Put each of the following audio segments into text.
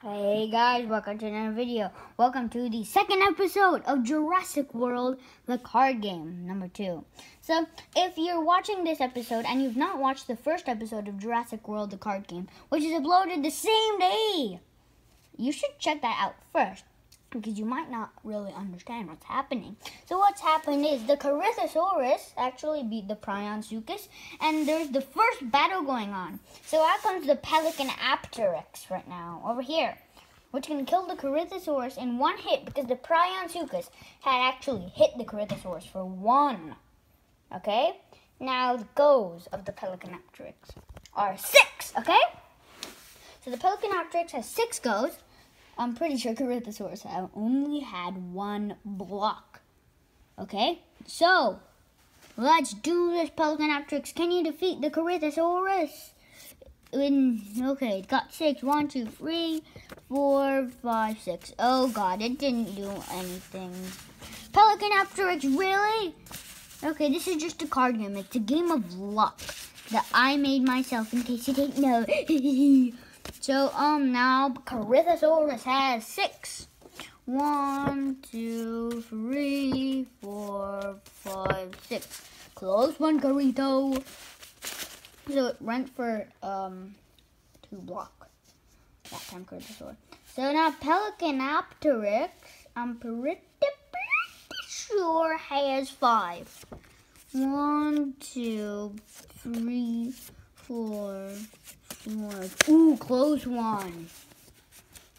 Hey guys, welcome to another video. Welcome to the second episode of Jurassic World, the card game, number two. So, if you're watching this episode and you've not watched the first episode of Jurassic World, the card game, which is uploaded the same day, you should check that out first because you might not really understand what's happening. So what's happened is the Corythosaurus actually beat the Prionsuchus, and there's the first battle going on. So out comes the Pelican Apteryx right now, over here, which can kill the Corythosaurus in one hit because the Prionsuchus had actually hit the Corythosaurus for one. Okay? Now the goes of the Pelican Apteryx are six, okay? So the Pelican Apteryx has six goes. I'm pretty sure Corythosaurus only had one block. Okay, so let's do this, Pelican Apteryx. Can you defeat the Corythosaurus? In, okay, it got six. One, two, three, four, five, six. Oh god, it didn't do anything. Pelican Apteryx, really? Okay, this is just a card game. It's a game of luck that I made myself in case you didn't know. So, um, now Corythosaurus has six. One, two, three, four, five, six. Close one, Corito. So it went for, um, two block. That time, Corythosaurus. So now Pelican Apteryx, I'm pretty, pretty sure has five. One, two, three, four, one. Ooh, close one.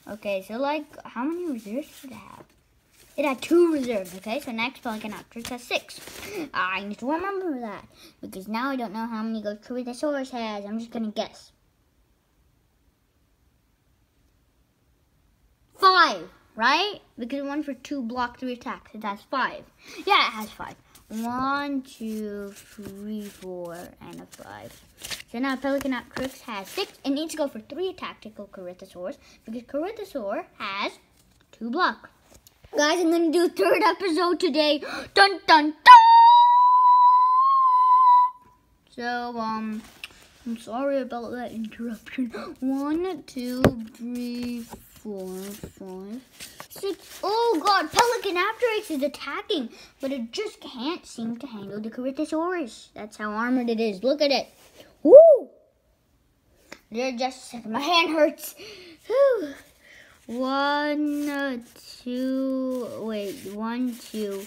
Okay, so like, how many reserves did it have? It had two reserves, okay? So next Pelican Apteryx has six. Ah, I need to remember that. Because now I don't know how many goes Corythosaurus has. I'm just to guess. Five, right? Because one for two block, three attacks. It has five. Yeah, it has five. One, two, three, four, and a five. So now Pelican Apteryx has six. and needs to go for three tactical Corythosaurs because Corythosaur has two block. Guys, I'm going to do third episode today. Dun, dun, dun! So, um, I'm sorry about that interruption. One, two, three, four, five, six. Oh god, Pelican Apteryx is attacking, but it just can't seem to handle the Corythosaurus. That's how armored it is. Look at it. Woo! They're just my hand hurts. Whew. One, uh, two, wait, one, two,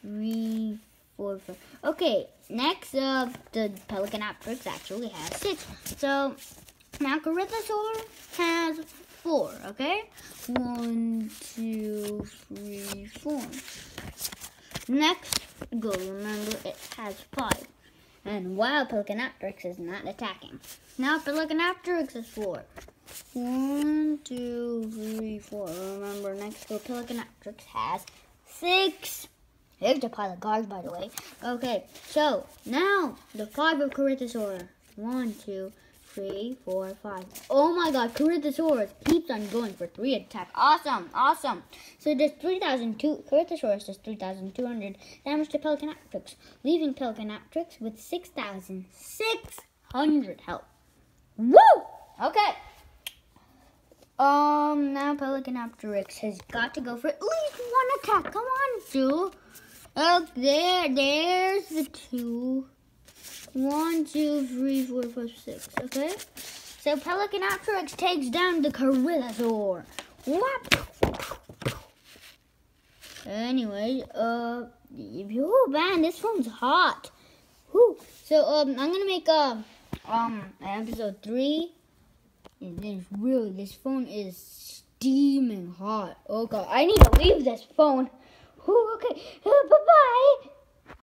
three, four, five. Okay, next up, the Pelican Apteryx actually has six. So, now Corythosaur has four, okay? One, two, three, four. Next go, remember, it has five. And wow, Pelican is not attacking. Now Pelican Apteryx is four. One, two, three, four. Remember, next go, Pelican has six. Here's the pile of guards, by the way. Okay, so now the five of Corythosaur. One, two, three, four, five. Oh my god, Corythosaurus keeps on going for three attack. Awesome, awesome. So there's 3,002, Corythosaurus does 3,200 damage to Pelican leaving Pelican with 6,600 health. Woo! Okay. Um, now Pelican has got to go for at least one attack. Come on, two. Oh, there, there's the two. One, two, three, four, five, six. Okay. So Pelican Apteryx takes down the Corythosaur. Whap. Anyway, uh, oh man, this one's hot. Whew. So um, I'm gonna make a um episode three. And this really, this phone is steaming hot. Oh god, I need to leave this phone. Whew, okay, uh, bye bye.